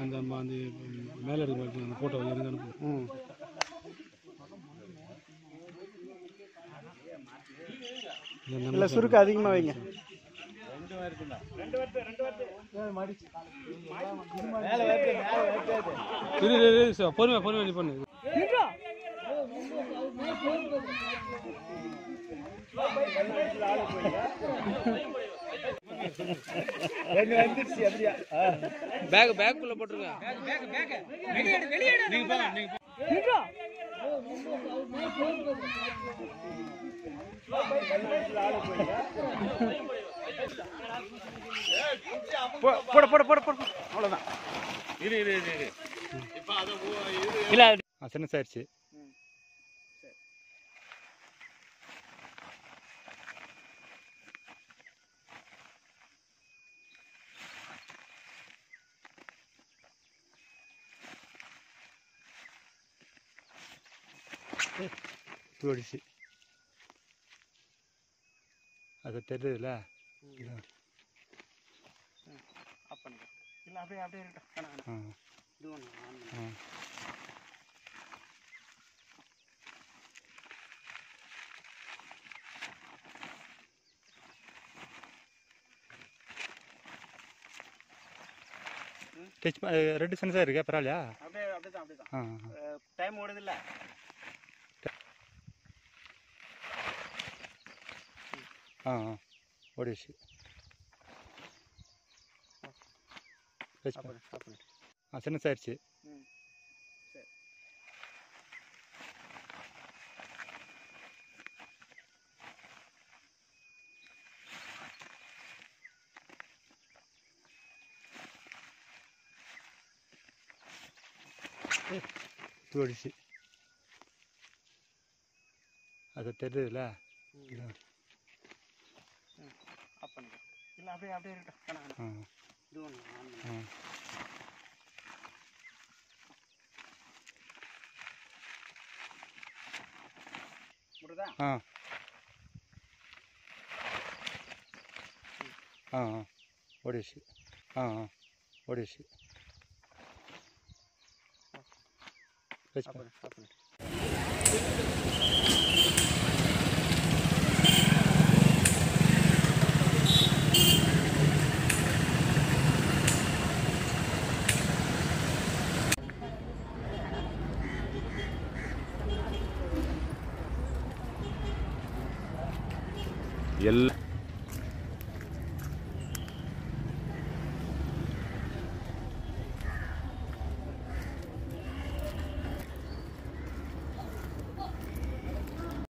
அந்த அந்த மேலே எடுத்து அந்த ஃபோட்டோ இருந்து அனுப்புவோம் இல்லை சுருக்கு அதிகமாக வைங்க. பொறுமை பொறுமை பண்ணு. பொறுமையா நீ பண்ணு பேக் பேக்குள்ள போட்டுருங்க. போ- போட போட போட போட அவ்வளோதான் இல்ல சின்ன சாயிடுச்சு தூடிச்சு அது தெரியுதுல்ல ஆஃப் பண்ணுங்க இல்லை அப்படியே இருக்கட்டும். இது ஒன்று டச் ரெண்டு சென்சார் இருக்கா? பரவாயில்லையா? அப்படியே அப்படியே தான் அப்படியே தான் டைம் ஓடுதுல்ல? ஆ ஆ ஓடிடுச்சு டச் ஆஃப் பண்ணு ஆஃப் பண்ணு ஆ சின்ன சாயிடுச்சு ம் சரி. தூடிச்சு அது தெரியுதுல்ல? பண்ணுங்க இல்லை அப்படியே அப்படியே இருக்கட்டும். இது ஒன்று பண்ணு. ஆ. ஆ ஓடிடுச்சு. ஆ ಎಲ್ಲ